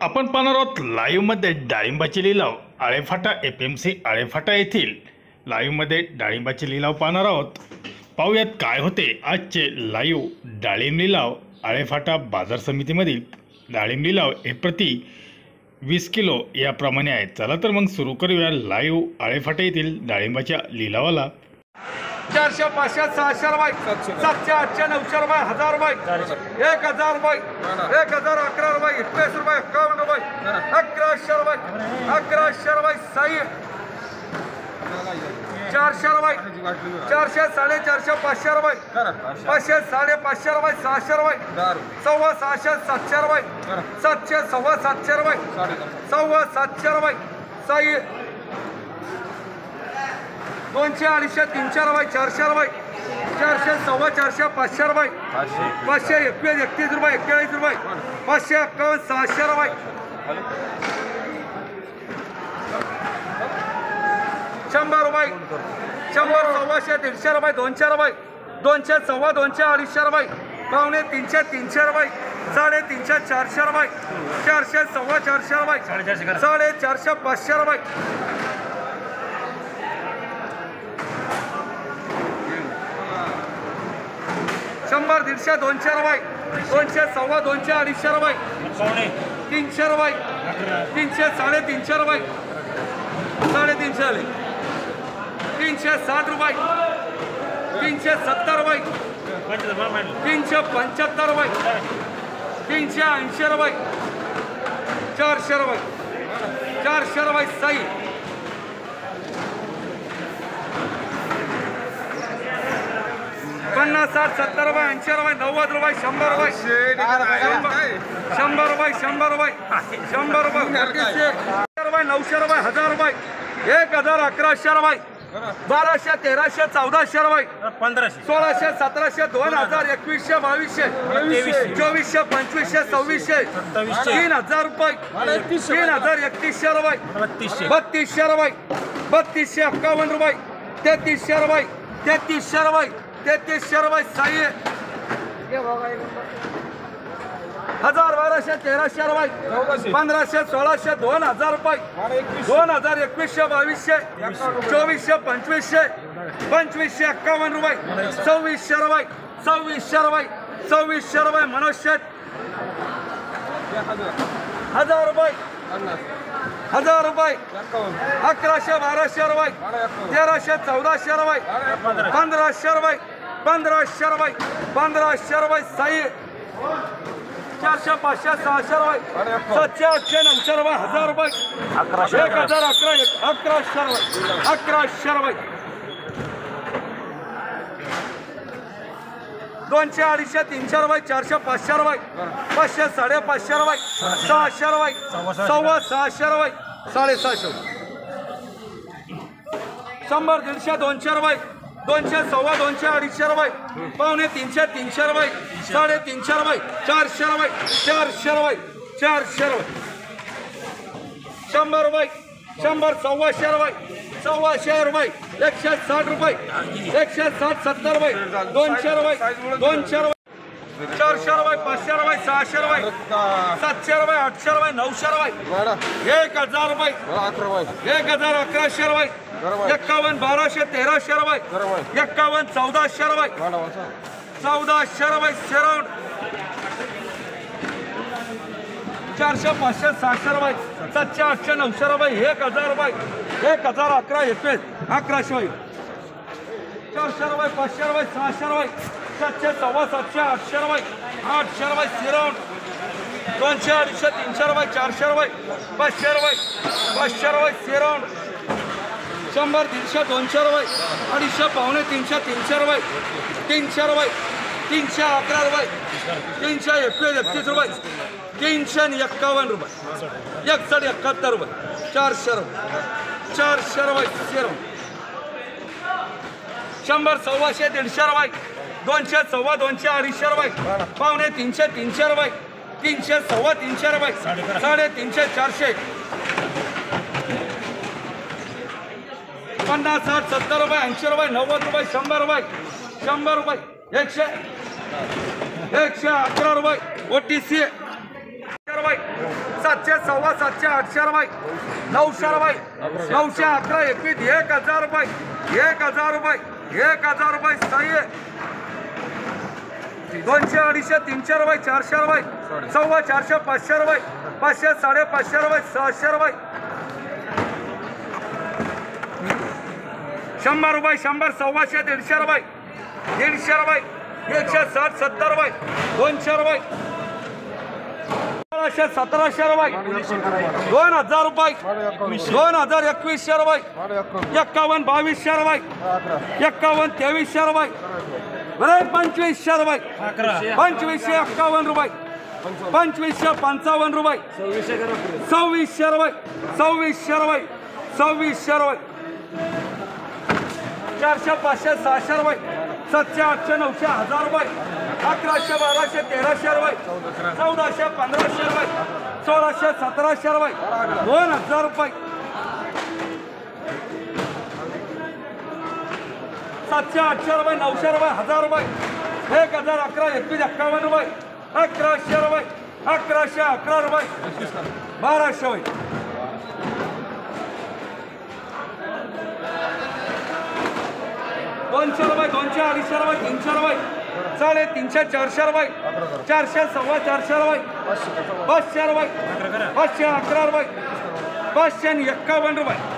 आपण पाहणार आहोत लाईव्हमध्ये डाळिंबाचे लिलाव Alephata F M C Alephata येथील लाईव्हमध्ये डाळिंबाचे लिलाव पाहणार आहोत. पाहूयात काय होते आजचे लाईव्ह डाळिंब लिलाव आळेफाटा बाजार समितीमधील डाळिंब लिलाव हे प्रति वीस किलो याप्रमाणे आहेत. चला तर मग सुरू करूया लाईव्ह आळेफाटा येथील डाळिंबाच्या लिलावाला. चारशे पाचशे सहाशे रुपये. सातशे आठशे नऊशे रुपये हजार रुपये. एक हजार रुपये. एक हजार अकरा रुपये एकवीस रुपये एकावन्न रुपये. अकराशे रुपये. अकराशे रुपये साई. चारशे रुपये. चारशे साडेचारशे पाचशे रुपये. पाचशे. साडेपाचशे रुपये सहाशे रुपये. सव्वा सहाशे सातशे रुपये. सातशे सव्वा सातशे रुपये. सव्वा सातशे रुपये. साई. दोनशे अडीचशे तीनशे रुपये चारशे रुपये चारशे सव्वा चारशे पाचशे रुपये पाचशे एकवीस. एकतीस रुपये एक्केचाळीस रुपये पाचशे एक्कावन्न सहाशे रुपये शंभर रुपये शंभर सव्वाशे दीडशे रुपये दोनशे रुपये दोनशे सव्वा दोनशे अडीचशे रुपये पावणे तीनशे तीनशे रुपये साडेतीनशे चारशे रुपये चारशे सव्वा चारशे रुपये साडेचारशे पाचशे रुपये शंभर दीडशे दोनशे रुपये दोनशे सव्वा दोनशे अडीचशे रुपये तीनशे रुपये तीनशे साडेतीनशे रुपये साडेतीनशे आले तीनशे साठ रुपये तीनशे सत्तर रुपये तीनशे पंच्याहत्तर रुपये तीनशे ऐंशी रुपये चारशे रुपये चारशे रुपये साई पन्नास साठ सत्तर रुपये ऐंशी रुपये नव्वद रुपये शंभर रुपये. शंभर रुपये शंभर रुपये शंभर रुपये रुपये नऊशे रुपये हजार रुपये. एक हजार अकराशे रुपये. बाराशे तेराशे चौदाशे रुपये. पंधराशे. सोळाशे सतराशे दोन हजार एकवीसशे बावीसशे चोवीसशे पंचवीसशे सव्वीसशे. तीन हजार रुपये. तीन हजार एकतीसशे रुपये. बत्तीसशे बत्तीसशे रुपये. बत्तीसशे एक्कावन्न रुपये. तेहतीसशे रुपये. तेहतीसशे रुपये. तेहतीसशे रुपये साई. हजार बाराशे तेराशे रुपये पंधराशे सोळाशे दोन हजार रुपये. दोन हजार एकवीसशे बावीसशे. चोवीसशे पंचवीसशे. पंचवीसशे एक्कावन्न रुपये. सव्वीसशे रुपये. सव्वीसशे रुपये. सव्वीसशे रुपये मनुष्य. हजार रुपये. हजार रुपये. अकराशे बाराशे रुपये. तेराशे चौदाशे रुपये. पंधराशे रुपये. पंधराशे रुपये. पंधराशे रुपये साई चारशे पाचशे सहाशे रुपये. सातशे आठशे नऊशे रुपये हजार रुपये. एक हजार अकरा एक अकराशे रुपये. अकराशे रुपये. दोनशे अडीचशे तीनशे रुपये चारशे पाचशे रुपये. पाचशे साडेपाचशे रुपये. सहाशे. रुपये. सव्वा सहाशे. रुपये. साडेसहाशे शंभर दीडशे दोनशे रुपये. दोनशे सव्वा दोनशे अडीचशे रुपये. पावणे तीनशे तीनशे रुपये. साडेतीनशे रुपये. चारशे रुपये. चारशे रुपये. चारशे रुपये. शंभर रुपये. शंभर सव्वाशे रुपये. सव्वाशे रुपये. एकशे साठ रुपये. एकशे साठ सत्तर रुपये. दोनशे रुपये. दोनशे रुपये. चारशे रुपये पाचशे रुपये सहाशे रुपये सातशे रुपये आठशे रुपये नऊशे रुपये. एक हजार रुपये. एक हजार अकराशे रुपये. एक्कावन्न बाराशे तेराशे रुपये. एक्कावन्न चौदाशे रुपये. चौदाशे रुपये शेरावण चारशे पाचशे सहाशे रुपये. सातशे आठशे नऊशे रुपये. एक हजार रुपये. एक हजार अकरा एकवीस. अकराशे रुपये चारशे रुपये पाचशे रुपये सहाशे रुपये सातशे सव्वा सातशे आठशे रुपये आठशे रुपये शिरवण दोनशे अडीचशे तीनशे रुपये चारशे रुपये पाचशे रुपये पाचशे रुपये शिरवण शंभर दीडशे दोनशे रुपये अडीचशे पावणे तीनशे तीनशे रुपये तीनशे रुपये तीनशे अकरा रुपये तीनशे एकवीस एकतीस रुपये तीनशे आणि एक्कावन्न रुपये एकसठ एकाहत्तर रुपये चारशे रुपये चारशे रुपये शिरवण शंभर सव्वाशे दीडशे रुपये. दोनशे सव्वा दोनशे अडीचशे रुपये. पावणे तीनशे तीनशे रुपये. तीनशे सव्वा तीनशे रुपये. साडेतीनशे चारशे. पन्नास साठ सत्तर रुपये ऐंशी रुपये नव्वद रुपये शंभर रुपये. शंभर रुपये. एकशे. एकशे अकरा रुपये. ओ टी सी रुपये. सातशे सव्वा सातशे आठशे रुपये. नऊशे रुपये. नऊशे अकरा एकवीस एक हजार रुपये. एक हजार रुपये. एक हजार रुपये सही आहे दोनशे अडीचशे तीनशे रुपये चारशे रुपये सव्वा चारशे पाचशे रुपये पाचशे साडेपाचशे रुपये सहाशे रुपये शंभर रुपये शंभर सव्वाशे दीडशे रुपये दीडशे रुपये एकशे साठ सत्तर रुपये दोनशे रुपये सोळाशे सतराशे रुपये. दोन हजार रुपये. दोन हजार एकवीसशे रुपये. एक्कावन्न बावीसशे रुपये. एक्कावन्न तेवीसशे रुपये. बरे पंचवीसशे रुपये. पंचवीसशे एक्कावन्न रुपये. पंचवीसशे पंचावन्न रुपये. सव्वीसशे रुपये. सव्वीसशे रुपये. सव्वीसशे रुपये. चारशे पाचशे सहाशे रुपये. सातशे आठशे नऊशे हजार रुपये. अकराशे बाराशे तेराशे रुपये. चौदाशे पंधराशे रुपये. सोळाशे सतराशे रुपये. दोन हजार रुपये. सातशे आठशे रुपये नऊशे रुपये हजार रुपये. एक हजार अकरा एकवीस एक्कावन्न रुपये. अकराशे रुपये. अकराशे अकरा रुपये. बाराशे रुपये. दोनशे रुपये दोनशे अडीचशे रुपये तीनशे रुपये. साडे तीनशे चारशे रुपये. चारशे सव्वा चारशे रुपये. पाचशे रुपये. पाचशे अकरा रुपये. पाचशे आणि एक्कावन्न रुपये.